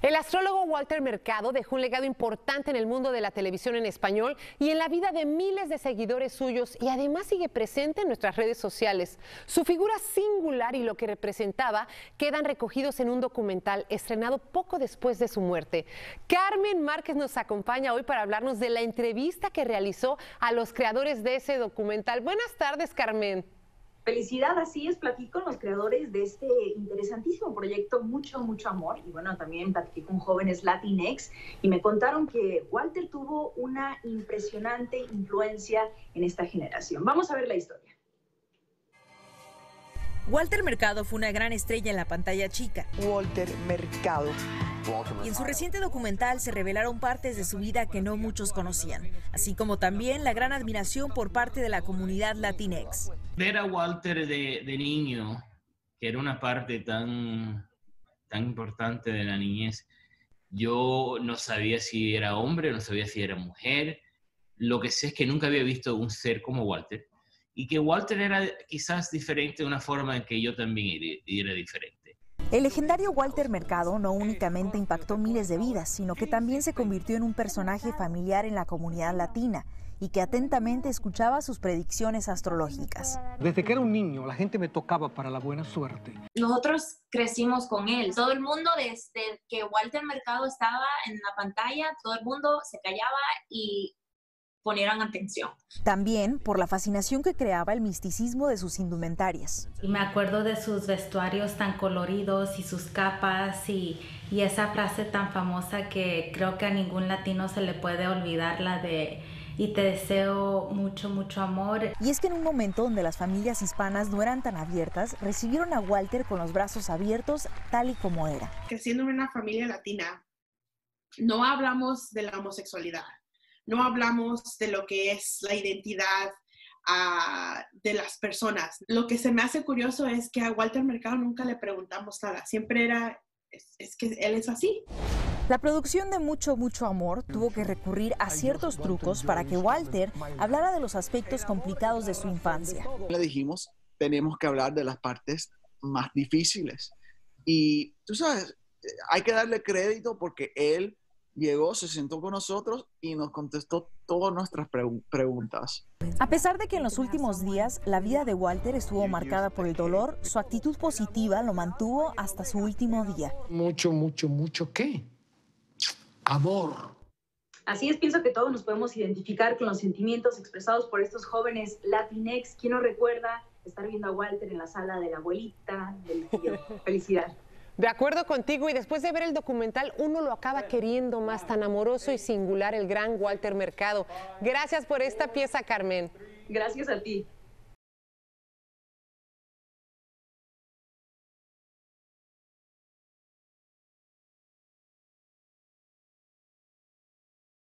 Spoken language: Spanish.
El astrólogo Walter Mercado dejó un legado importante en el mundo de la televisión en español y en la vida de miles de seguidores suyos y además sigue presente en nuestras redes sociales. Su figura singular y lo que representaba quedan recogidos en un documental estrenado poco después de su muerte. Carmen Márquez nos acompaña hoy para hablarnos de la entrevista que realizó a los creadores de ese documental. Buenas tardes, Carmen. Felicidad, así es, platico con los creadores de este interesantísimo proyecto Mucho, Mucho Amor. Y bueno, también platiqué con jóvenes Latinx y me contaron que Walter tuvo una impresionante influencia en esta generación. Vamos a ver la historia. Walter Mercado fue una gran estrella en la pantalla chica. Walter Mercado. Y en su reciente documental se revelaron partes de su vida que no muchos conocían, así como también la gran admiración por parte de la comunidad latinex. Ver a Walter de, niño, que era una parte tan, tan importante de la niñez, yo no sabía si era hombre, no sabía si era mujer. Lo que sé es que nunca había visto un ser como Walter y que Walter era quizás diferente de una forma en que yo también era diferente. El legendario Walter Mercado no únicamente impactó miles de vidas, sino que también se convirtió en un personaje familiar en la comunidad latina y que atentamente escuchaba sus predicciones astrológicas. Desde que era un niño, la gente me tocaba para la buena suerte. Nosotros crecimos con él. Todo el mundo, desde que Walter Mercado estaba en la pantalla, todo el mundo se callaba y ponieran atención. También por la fascinación que creaba el misticismo de sus indumentarias. Y me acuerdo de sus vestuarios tan coloridos y sus capas y, y esa frase tan famosa que creo que a ningún latino se le puede olvidar, la de y te deseo mucho, mucho amor. Y es que en un momento donde las familias hispanas no eran tan abiertas, recibieron a Walter con los brazos abiertos tal y como era. Creciendo en una familia latina, no hablamos de la homosexualidad, no hablamos de lo que es la identidad ah, de las personas. Lo que se me hace curioso es que a Walter Mercado nunca le preguntamos nada, siempre era, es, que él es así. La producción de Mucho, Mucho Amor tuvo que recurrir a ciertos trucos para que Walter hablara de los aspectos complicados de su infancia. Le dijimos, tenemos que hablar de las partes más difíciles. Y tú sabes, hay que darle crédito porque él llegó, se sentó con nosotros y nos contestó todas nuestras preguntas. A pesar de que en los últimos días la vida de Walter estuvo marcada por el dolor, su actitud positiva lo mantuvo hasta su último día. Mucho, mucho, mucho qué? Amor. Así es, pienso que todos nos podemos identificar con los sentimientos expresados por estos jóvenes Latinex. ¿Quién nos recuerda estar viendo a Walter en la sala de la abuelita, del tío? Felicidad. De acuerdo contigo, y después de ver el documental, uno lo acaba queriendo más, tan amoroso y singular el gran Walter Mercado. Gracias por esta pieza, Carmen. Gracias a ti.